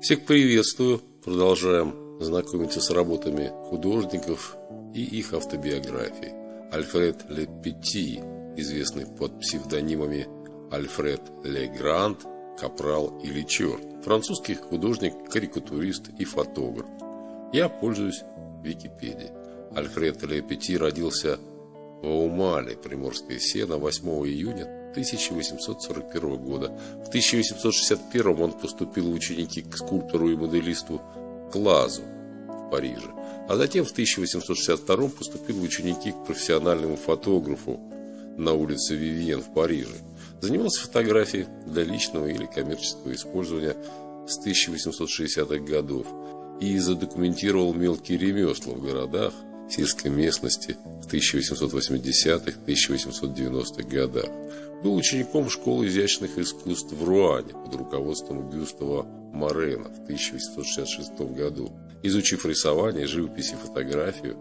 Всех приветствую. Продолжаем знакомиться с работами художников и их автобиографией. Альфред Ле Петти, известный под псевдонимами Альфред Ле Грант, Капрал или Черт. Французский художник, карикатурист и фотограф. Я пользуюсь Википедией. Альфред Ле Петти родился в Аумале, Приморское сено, 8 июня 1841 года. В 1861 он поступил в ученики к скульптору и моделисту Клазу в Париже, а затем в 1862 поступил в ученики к профессиональному фотографу на улице Вивиен в Париже. Занимался фотографией для личного или коммерческого использования с 1860-х годов и задокументировал мелкие ремесла в городах, сельской местности в 1880-1890-х годах. Был учеником школы изящных искусств в Руане под руководством Гюстава Морена в 1866 году. Изучив рисование, живопись и фотографию,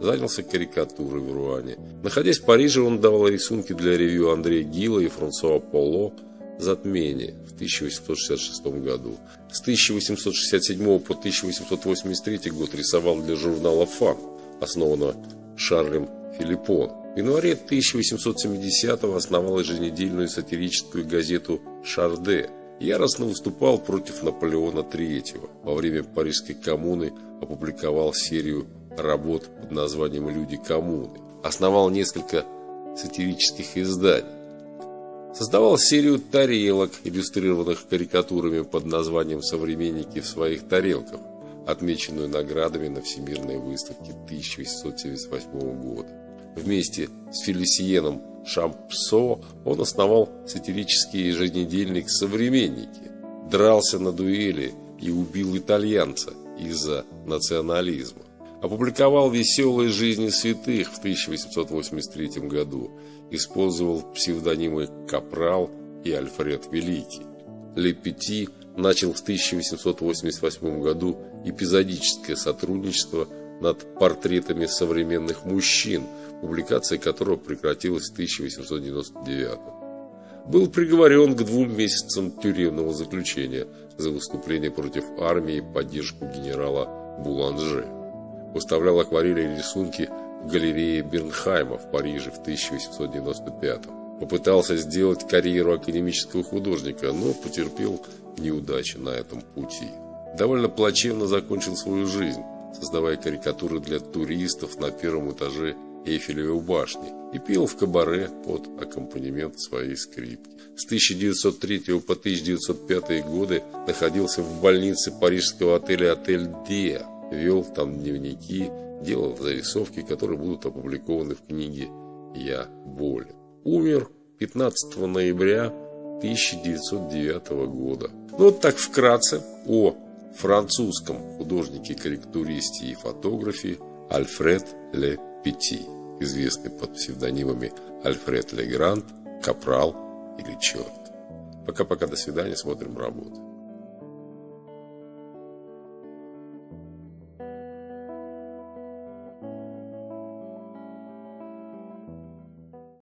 занялся карикатурой в Руане. Находясь в Париже, он давал рисунки для ревью Андрея Гила и Франсуа Поло «Затмение» в 1866 году. С 1867 по 1883 год рисовал для журнала «Фан», основанного Шарлем Филиппон. В январе 1870-го основал еженедельную сатирическую газету «Шарде». Яростно выступал против Наполеона III. Во время Парижской коммуны опубликовал серию работ под названием «Люди коммуны». Основал несколько сатирических изданий. Создавал серию тарелок, иллюстрированных карикатурами под названием «Современники в своих тарелках», отмеченную наградами на Всемирной выставке 1878 года. Вместе с Фелисиеном Шампсо он основал сатирический еженедельник «Современники», дрался на дуэли и убил итальянца из-за национализма. Опубликовал «Веселые жизни святых» в 1883 году, использовал псевдонимы Капрал и Альфред Великий. Лепети начал в 1888 году эпизодическое сотрудничество над портретами современных мужчин, публикация которого прекратилась в 1899 был приговорен к двум месяцам тюремного заключения за выступление против армии и поддержку генерала Буланже. Выставлял акварели и рисунки в галерее Бернхайма в Париже в 1895 Попытался сделать карьеру академического художника, но потерпел неудачи на этом пути. Довольно плачевно закончил свою жизнь, создавая карикатуры для туристов на первом этаже Эйфелевой башни и пел в кабаре под аккомпанемент своей скрипки. С 1903 по 1905 годы находился в больнице парижского отеля «Отель Диа», вел там дневники, делал зарисовки, которые будут опубликованы в книге «Я болен». Умер 15 ноября 1909 года. Ну вот так вкратце о французском художнике-корректуристе и фотографе Альфред Ле Петти, известный под псевдонимами Альфред Ле Грант, Капрал или Черт. Пока-пока, до свидания, смотрим работу.